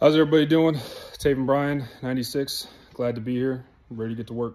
How's everybody doing? Taven Bryan, 96. Glad to be here. ready to get to work.